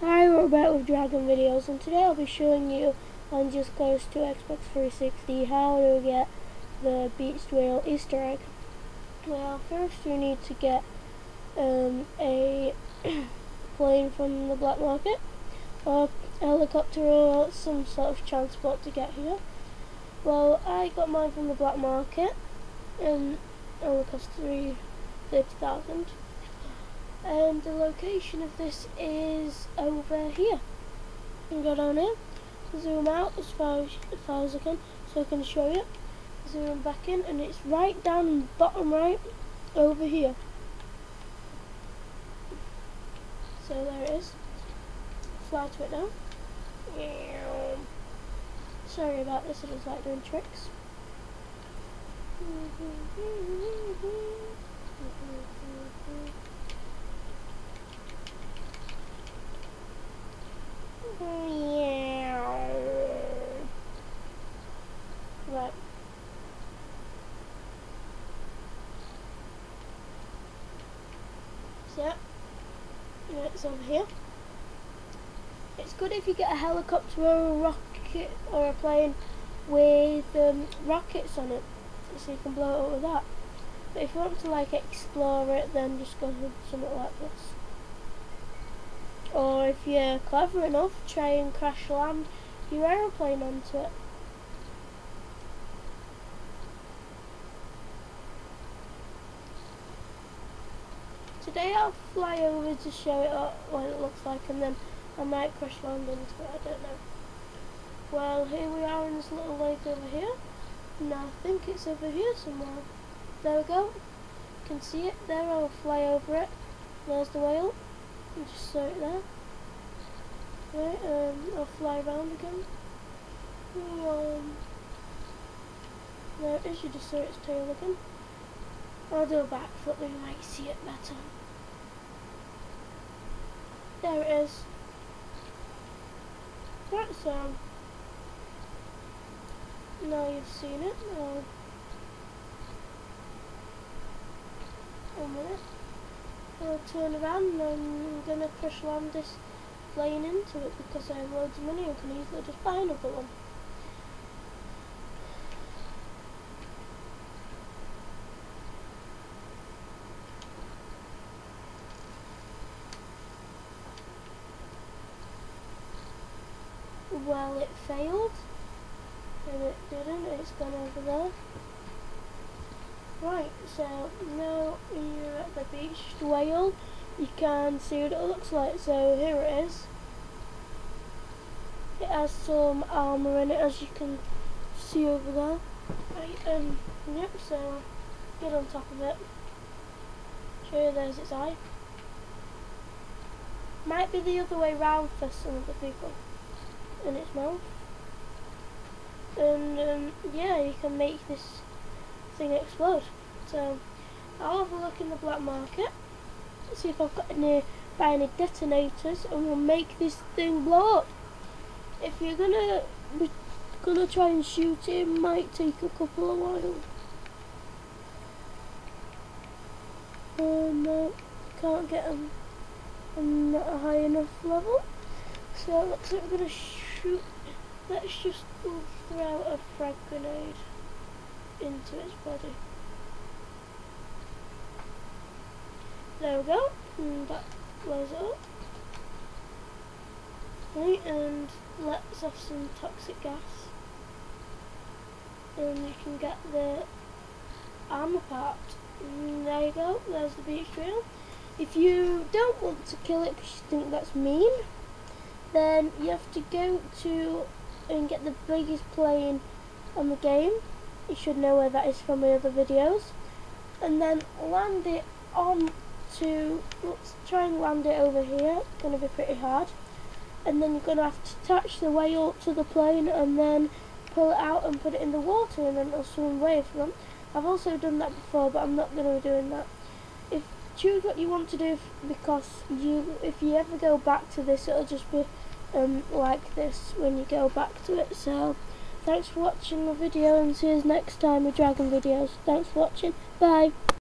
Hi, back with Dragon Videos and today I'll be showing you on Just Cause 2 Xbox 360 how to get the Beached Whale Easter egg. Well, first you need to get um, a plane from the black market or a helicopter or some sort of transport to get here. Well, I got mine from the black market and it only cost three thirty thousand and the location of this is over here. You can go down here, zoom out as far as, as far as I can so I can show you. Zoom back in and it's right down in the bottom right over here. So there it is. Fly to it now. Sorry about this, I just like doing tricks. So, yeah, it's over here. It's good if you get a helicopter or a rocket or a plane with um, rockets on it, so you can blow it up with that. But if you want to like explore it, then just go with something like this. Or if you're clever enough, try and crash land your aeroplane onto it. Today I'll fly over to show it what it looks like and then I might crash land into it, I don't know. Well, here we are in this little lake over here. And I think it's over here somewhere. There we go. You can see it there, I'll fly over it. There's the whale. You just saw it there. Right, um, I'll fly around again. Um, there it is, you just saw its tail again. I'll do a backflip so you might see it better. There it is. Right, so um, now you've seen it. Now, one minute. I'll turn around and I'm gonna crash land this plane into it because I have loads of money and can easily just buy another one. Well, it failed, and it didn't, it's gone over there. Right, so now you're at the beached whale, you can see what it looks like. So here it is. It has some armour in it as you can see over there. Right, um, yep, so get on top of it. Show you there's its eye. Might be the other way round for some of the people in its mouth. And um, yeah, you can make this thing explode. So I'll have a look in the black market, see if I've got any buy any detonators, and we'll make this thing blow up. If you're gonna gonna try and shoot it, it might take a couple of while. Oh no, can't get them. I'm not a high enough level. So it looks like we're gonna shoot. Let's just throw a frag grenade into its body. There we go. And that blows it up. Right, and let's have some toxic gas. And you can get the armor part. And there you go, there's the beach whale. If you don't want to kill it because you think that's mean, then you have to go to and get the biggest plane on the game. You should know where that is from my other videos. And then land it on to, let's try and land it over here. It's going to be pretty hard. And then you're going to have to attach the whale to the plane and then pull it out and put it in the water and then it'll swim away from them. I've also done that before but I'm not going to be doing that. If Choose what you want to do because you, if you ever go back to this it'll just be um, like this when you go back to it. So thanks for watching the video and see us next time with Dragon videos. Thanks for watching. Bye.